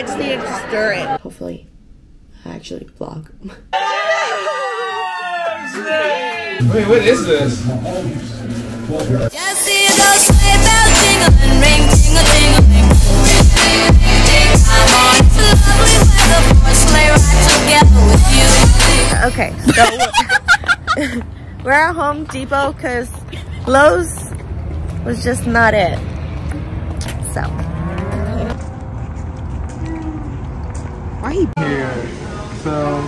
I just needed to stir it. Hopefully, I actually vlog. Wait, what is this? Just see those sleigh bells jingling, ring, ting-a-ting-a-ling. Come on, it's lovely weather for a sleigh ride together with you. Okay, so we're- we're at Home Depot because Lowe's was just not it. So. Why he here? So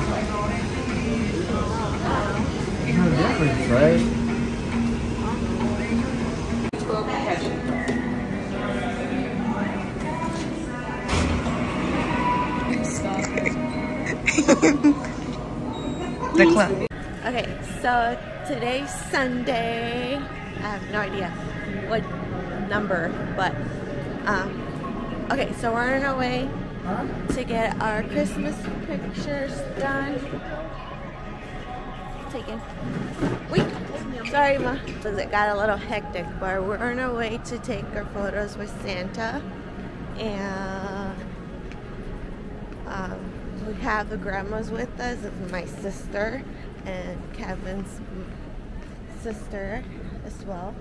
there's no difference, right? The club. Okay, so today's Sunday. I have no idea what number, but um, okay, so we're on our way to get our Christmas pictures done. Taken. Wait, sorry, ma. Because it got a little hectic, but we're on our way to take our photos with Santa, and um, we have the grandmas with us, my sister and Kevin's sister as well.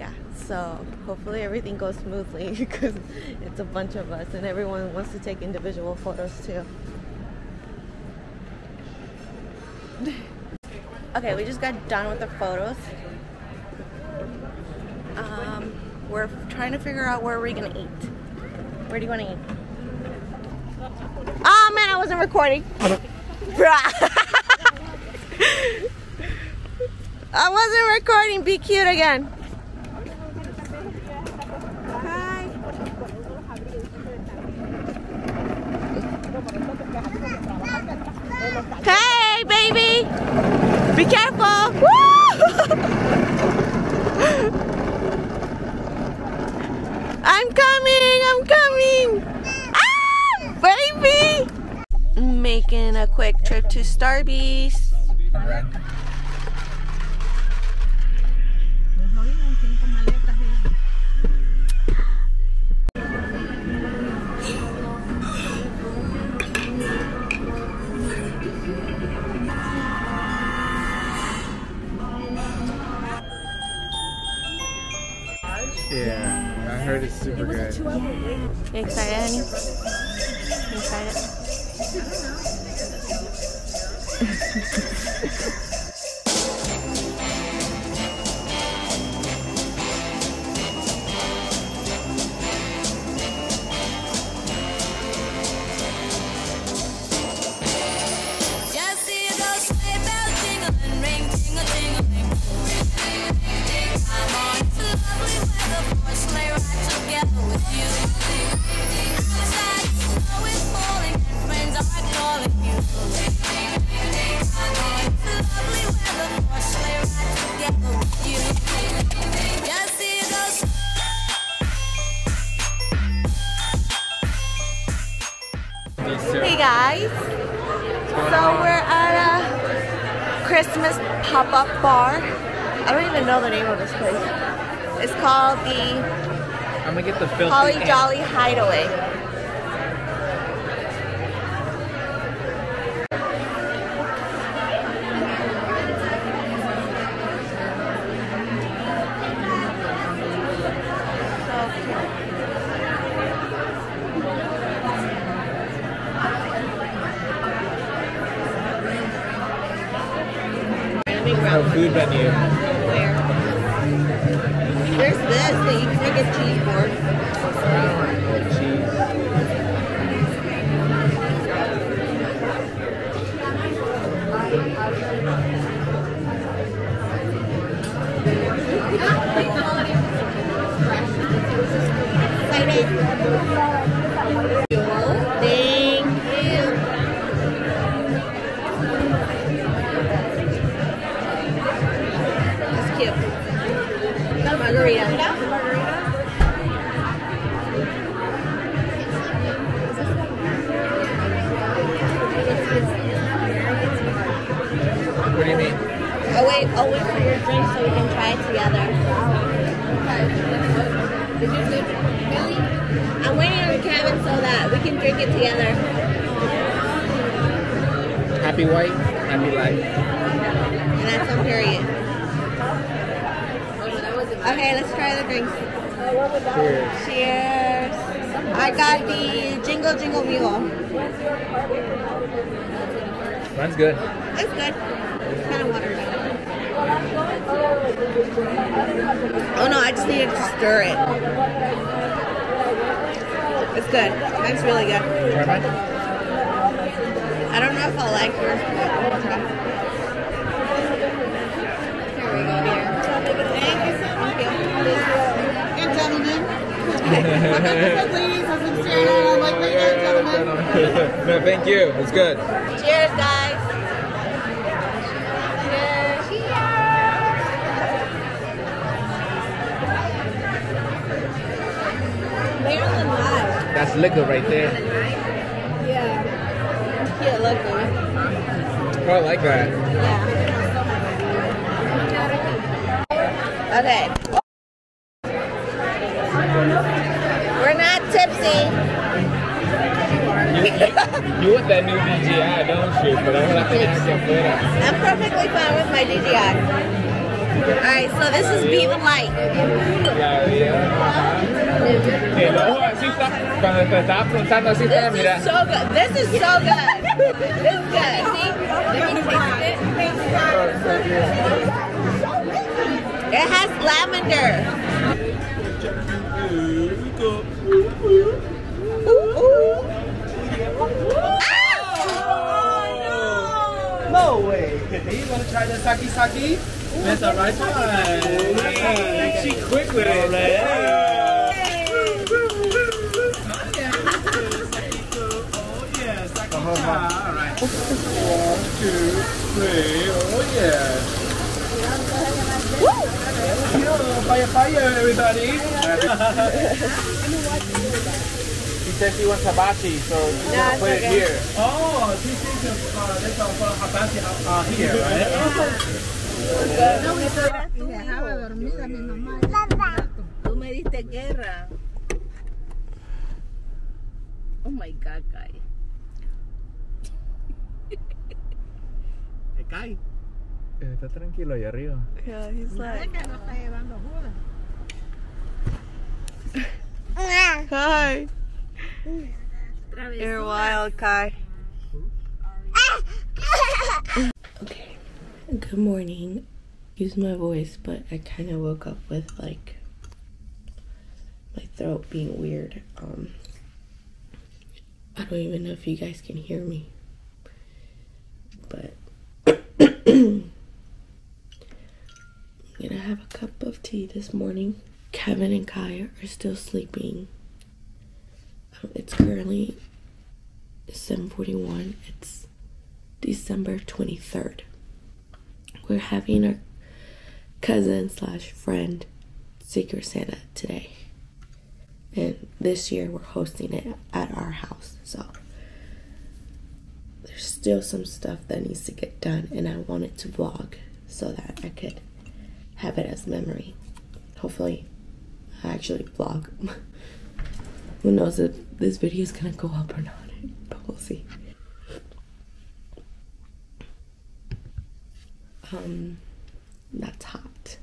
Yeah, so hopefully everything goes smoothly because it's a bunch of us and everyone wants to take individual photos too. okay, we just got done with the photos. Um, we're trying to figure out where we're gonna eat. Where do you want to eat? Oh man, I wasn't recording. Bruh. I wasn't recording. Be cute again. Hi. Hey, baby. Be careful. I'm coming. I'm coming. Ah, baby. Making a quick trip to Starbucks. Super. You excited, honey? You excited? So we're at a Christmas pop-up bar. I don't even know the name of this place. It's called the I'm gonna get the Holly. Jolly Hideaway. Menu. Where? There's this that you can make a cheese board. Cheese. I'll wait, I'll wait for your drink so we can try it together. I'm waiting on Kevin so that we can drink it together. Happy white, happy life. And that's on period. Okay, let's try the drinks. Cheers. Cheers. I got the Jingle Jingle Mule. Mine's good. It's good. It's kind of watered down. Oh no, I just needed to stir it. It's good. Mine's really good. I don't know if I'll like yours, but we'll try. Here we go, dear. Thank you so much. And gentlemen. Wonderful ladies, has been staring at all like ladies and gentlemen. no, thank you. It's good. That's liquor right there. Yeah. Cute looking. Oh, I like that. Yeah. Okay. We're not tipsy. You, you, you want that new DJI, don't you? But Pero vamos a tener aquí afuera. I'm perfectly fine with my DJI. Alright, so this is Be the Light. Ya, ya. El ojo así está, cuando te estaba preguntando así está, This is so good. This is so good. This is good. See? Let me taste it. It has lavender. Ooh, ooh. No way. You want to try the saki saki? That's the right one. She quick with it. One, two, three. Oh yeah. Yeah, fire, fire, everybody. He says he wants hibachi, so he's it's put it here. Oh, she thinks uh, that's all for hibachi uh, here, right? Tú me diste guerra. Oh my God, guy. Te cae. Está tranquilo ahí arriba. Yeah, he's like. Kai. You're wild, Kai. okay. Good morning. Use my voice, but I kind of woke up with like my throat being weird. Um, I don't even know if you guys can hear me, but I'm gonna have a cup of tea this morning. Kevin and Kaya are still sleeping. Um, It's currently 7:41. It's December 23rd. We're having our cousin slash friend Secret Santa today, and this year we're hosting it at our house. So there's still some stuff that needs to get done, and I wanted to vlog so that I could have it as memory. Hopefully, I actually vlog. Who knows if this video is gonna go up or not, but we'll see. Um, that's hot.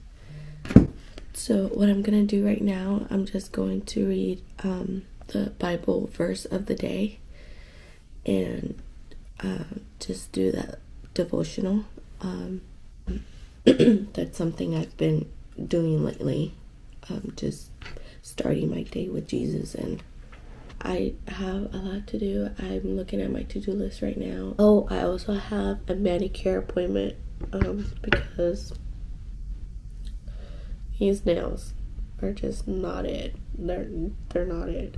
So, what I'm gonna do right now, I'm just going to read um, the Bible verse of the day and um, just do that devotional. Um, that's something I've been doing lately. Um, just starting my day with Jesus, and I have a lot to do. I'm looking at my to do list right now. Oh, I also have a manicure appointment um, because these nails are just not it. They're they're not it.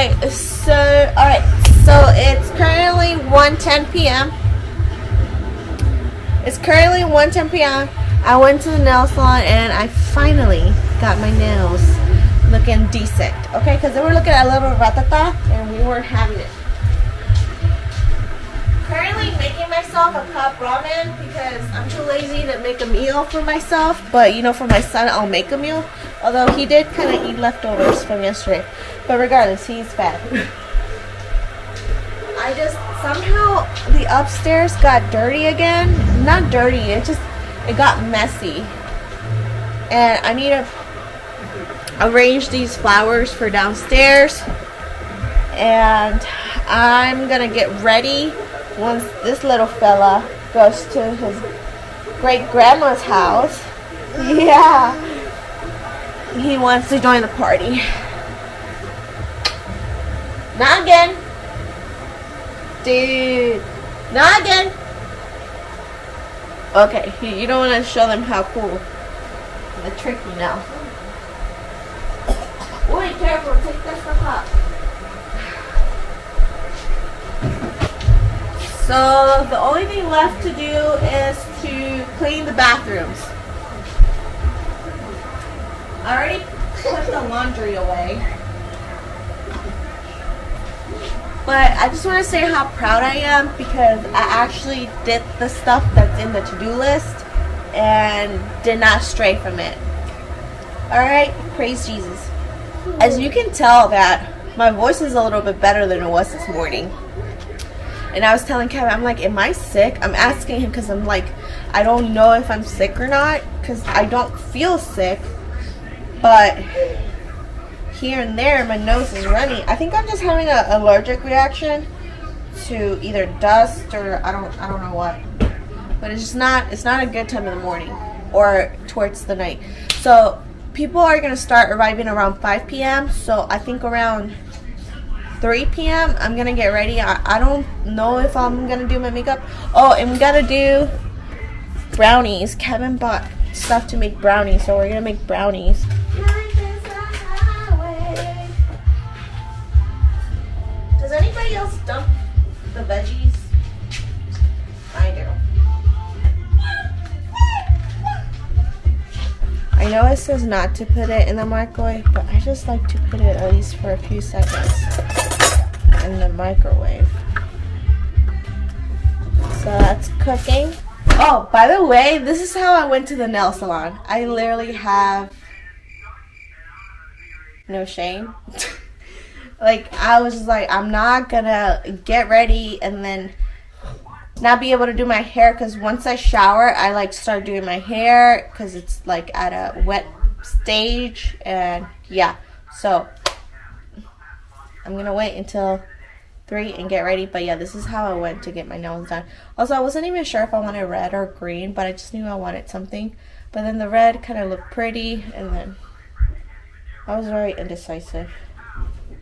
Alright so alright, so it's currently 1.10 p.m. It's currently 1.10 p.m. I went to the nail salon and I finally got my nails looking decent. Okay, because they were looking at a little ratata and we weren't having it. Currently making myself a cup ramen because I'm too lazy to make a meal for myself. But you know, for my son, I'll make a meal. Although he did kind of eat leftovers from yesterday. But regardless, he's fat. I just somehow the upstairs got dirty again. Not dirty, it just it got messy. And I need to arrange these flowers for downstairs. And I'm gonna get ready once this little fella goes to his great grandma's house. Yeah. He wants to join the party. Not again. Dude. Not again. Okay, you you don't want to show them how cool the tricky now. Wait, careful, take that stuff up. So the only thing left to do is to clean the bathrooms. I already put the laundry away. But I just want to say how proud I am because I actually did the stuff that's in the to-do list and did not stray from it. Alright, praise Jesus. As you can tell that my voice is a little bit better than it was this morning. And I was telling Kevin, I'm like, am I sick? I'm asking him because I'm like, I don't know if I'm sick or not because I don't feel sick. But here and there, my nose is runny. I think I'm just having an allergic reaction to either dust or I don't, I don't know what. But it's just not, it's not a good time in the morning or towards the night. So people are gonna start arriving around 5 p.m. So I think around 3 p.m. I'm gonna get ready. I, I don't know if I'm gonna do my makeup. Oh, and we gotta do brownies. Kevin bought stuff to make brownies, so we're gonna make brownies. Does anybody else dump the veggies? I do. I know it says not to put it in the microwave, but I just like to put it at least for a few seconds in the microwave. So that's cooking. Oh, by the way, this is how I went to the nail salon. I literally have no shame. like I was just like, I'm not gonna get ready and then not be able to do my hair because once I shower, I like start doing my hair because it's like at a wet stage and yeah. So I'm gonna wait until three and get ready. But yeah, this is how I went to get my nails done. Also, I wasn't even sure if I wanted red or green, but I just knew I wanted something. But then the red kind of looked pretty, and then I was very indecisive.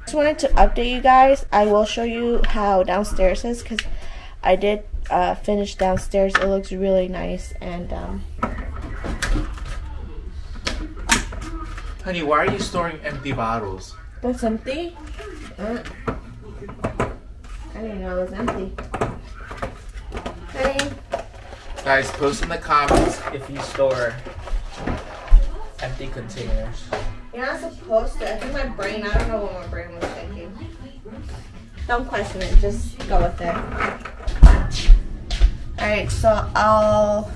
Just wanted to update you guys. I will show you how downstairs is because I did uh, finish downstairs. It looks really nice and um, Honey, why are you storing empty bottles? that's empty. Uh, I didn't know it was empty. Honey, Guys, post in the comments if you store empty containers. you're not supposed to. I think my brain. I don't know what my brain was thinking. Don't question it. Just go with it. Alright, so I'll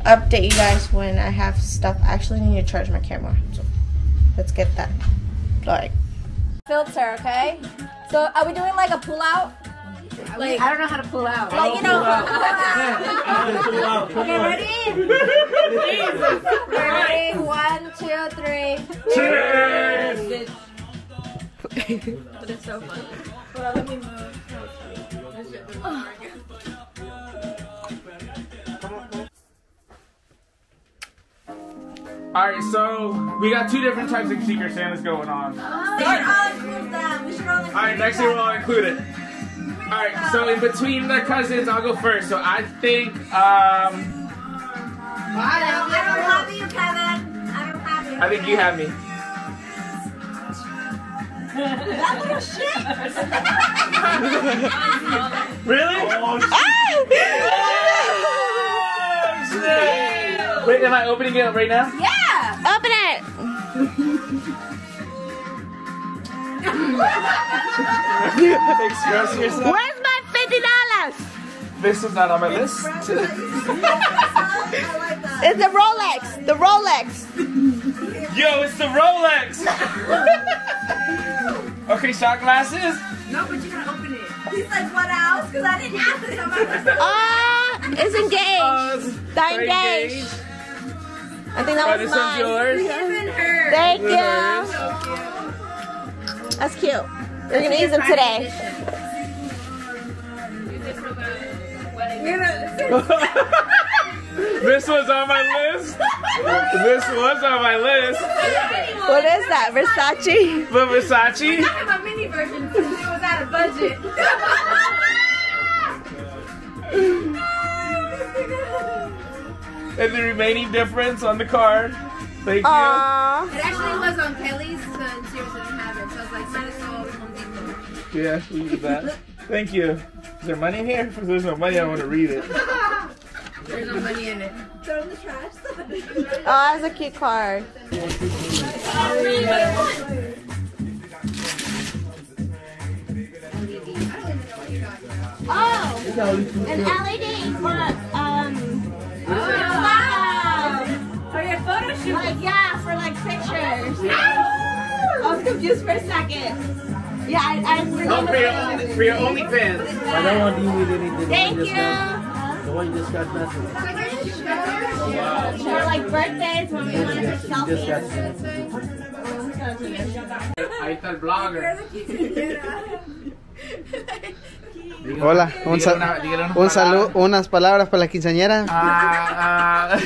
update you guys when I have stuff. I actually need to charge my camera. So let's get that. Alright. Filter, okay? So are we doing like a pull out? Like I don't know how to pull out. Like you know. okay, ready? ready? One, two, three. Cheers! Alright, so we got two different types of Secret Santas going on. Alright, next year we'll include it. Alright, so in between the cousins, I'll go first. So I think, um, I don't have you, Kevin. I don't have you. I think you have me. Really? Oh, shit. Wait, am I opening it up right now? Yeah. Open it. Express yourself. Where's my fifty dollars? This is not on my list. It's the Rolex. The Rolex. Yo, it's the Rolex. okay, shot glasses. No, but you gotta open it. He's like, what else? Because I didn't ask this on my. Ah, it's engaged. Uh, They're they're engaged. engaged. I think that this was is mine. yours. Even her. Thank Yours. you. That's cute. We're gonna use them today. This was on my list. This was on my list. What is that? Versace? The Versace. I have a mini version since it was out of budget. And the remaining difference on the card. Thank you. It actually was on Kelly's, so she didn't have it. So I was like, might as well Yeah, we did that. Thank you. Is there money here? If there's no money, I want to read it. There's no money in it. Throw in the trash. Oh, that's a cute card. Oh, an LED for um. Wow. For your photo shoot. Like yeah, for like pictures. I was confused for a second. Yeah, I, I Oh, for your, only, for your OnlyFans. I don't want you with anything. Thank you. Got, the one you just got messaged. For like birthdays when we want to take You just got selfies. messaged. Ahí está el blogger. Hola, un, Dígale sal- una- dígale unas un saludo, palabras. unas palabras para la quinceañera. Ah, ah.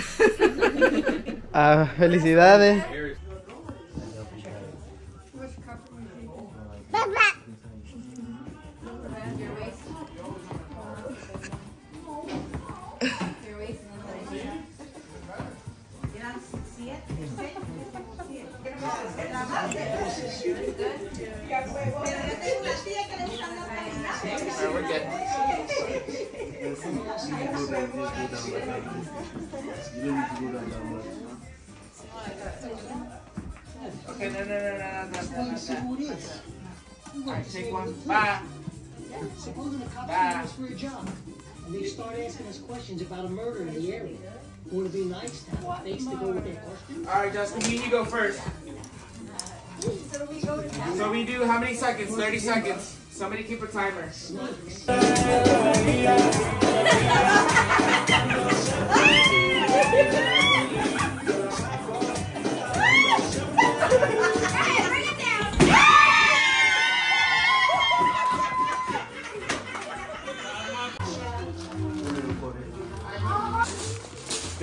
Ah, felicidades. No, no, no, no, no, no, no. Alright, take one. Bye. Supposing the cops Bye. for a job, and they start asking us questions about a murder in the area. Would be nice to have a face to go with their? All right, Justin, you, go first. So we do how many seconds? 30 seconds. Somebody keep a timer.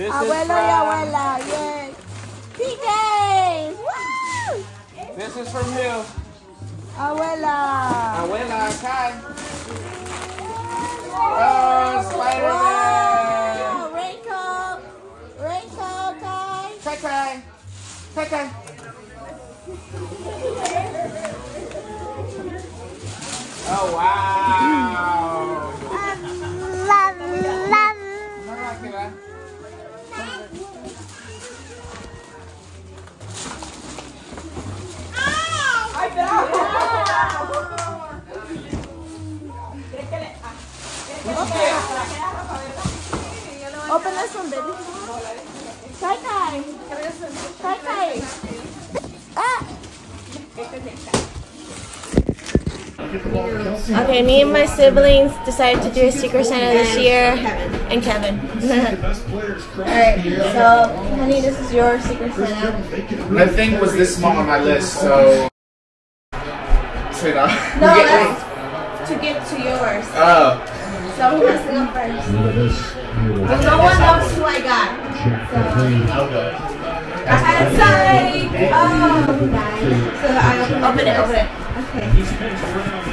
This Abuelo is y abuela, yay. PJs! Woo! This is from who? Abuela. Abuela, Kai. Oh, Spider-Man. Wow, Raincoat. Raincoat, Kai. Kai Kai. Kai Kai. Oh, wow. Open this one, baby. Kai Kai. Kai Kai. Ah. Okay, me and my siblings decided to do a Secret Santa this year, and Kevin. Alright, so, honey, this is your Secret Santa. My thing was this small on my list, so. Say that. No, You get that's to get to yours. Oh. So who wants to go first? Well, no one knows who I got. I had sight. Oh, nice. So I open it, open it. Okay.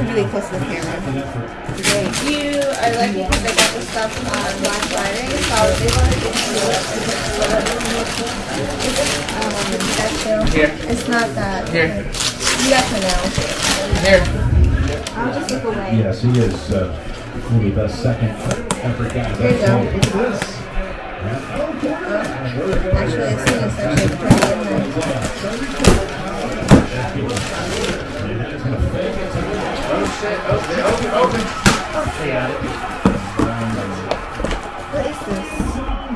I'm really close to the camera. You are lucky because I got the stuff on Black Friday, so I was able to get you um, that. Here. It's not that. Here. You got to know. Here. I'll just look away. Yes, he is uh, one the best second effort guys. Here you go. Look at this. Actually, I see this actually pretty in there. What is this?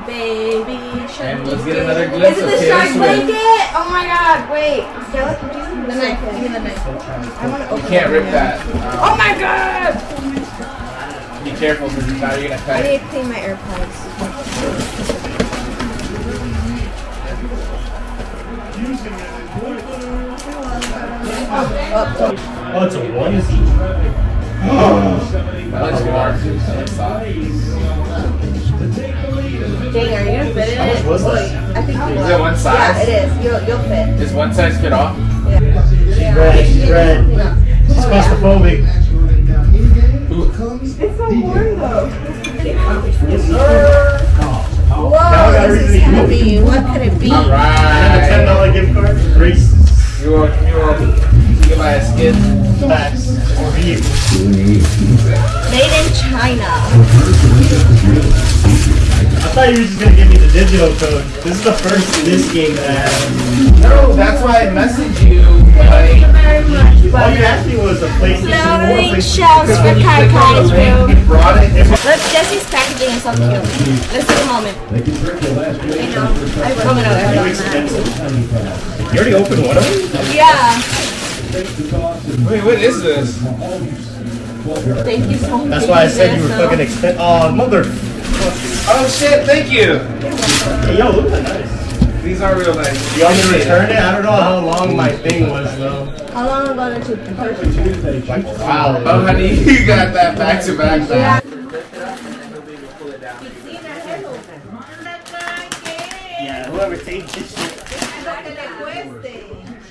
Baby shark. And let's get another glimpse Is it of the Taylor shark Swift. blanket? Oh my god, wait. Taylor, could you The knife. Give me the knife. I want to You open can't rip that. Oh my god! Be careful because now you're gonna I cut need it. to clean my AirPods. Oh, it's a onesie. That looks good. That looks soft. Dang, are you gonna fit in How much it? was that? I think you Is will. it one size? Yeah, it is. You'll, you'll fit. Does one size fit off? She's red. She's red. She's claustrophobic. Yes, sir. Whoa, Now I gotta this is heavy. What could it be? All And a ten right. dollar gift card. Grace. You will. You will. You can buy a skin. Facts. For you. Made in China. I thought you were just gonna give me the digital code. This is the first this game that I have. No, that's why I messaged you. Like, All you asked me was a PlayStation 4, Loading PlayStation shelves for when Kai clicked on Kai's room. it brought. Look, Jesse's packaging is so cute. Let's take a moment. I know. I I'm gonna Too. You already opened one of them? Yeah. Wait, what is this? Thank you so much. That's why I said you were fucking expensive. Oh, mother. Oh shit! Thank you. Hey, yo, look at that nice. These are real nice. You want me to return it? I don't know how long my thing was though. How long ago did you purchase? Like, wow. Oh, honey, you got that back to back. Yeah. Yeah, whoever takes this shit.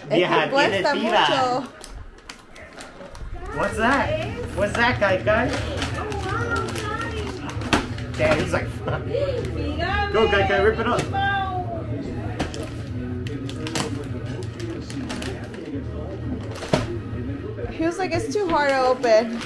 Es Yeah, que cuesta tiene tira. mucho. What's that? What's that guy, guy? Damn, he's like, go, guy, guy, rip it up. He was like, it's too hard to open.